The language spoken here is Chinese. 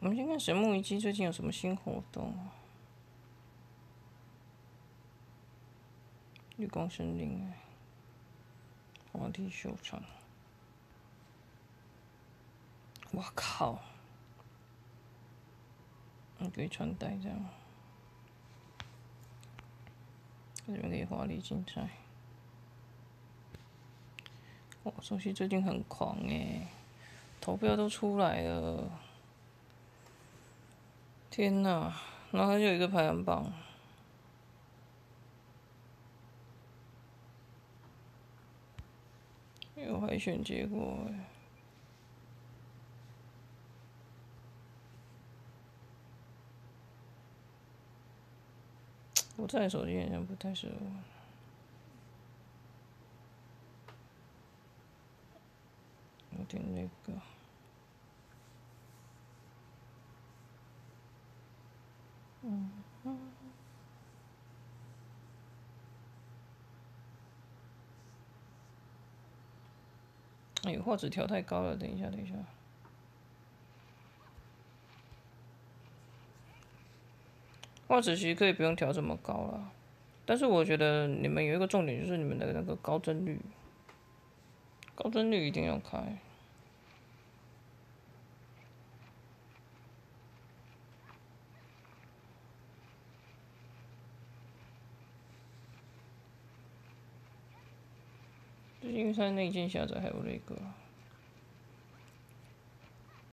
我们先看神木一迹最近有什么新活动。绿光森林诶，皇帝秀场。我靠！你可以穿戴这样，这边可以华丽精彩。哇，中西最近很狂诶，投票都出来了。天呐，然后就有一个排行榜，有海选结果诶。我这手机好像不太适合。点那个。嗯嗯。哎，画质调太高了，等一下，等一下。画质其实可以不用调这么高了，但是我觉得你们有一个重点就是你们的那个高帧率，高帧率一定要开。最近在内建下载还有那个。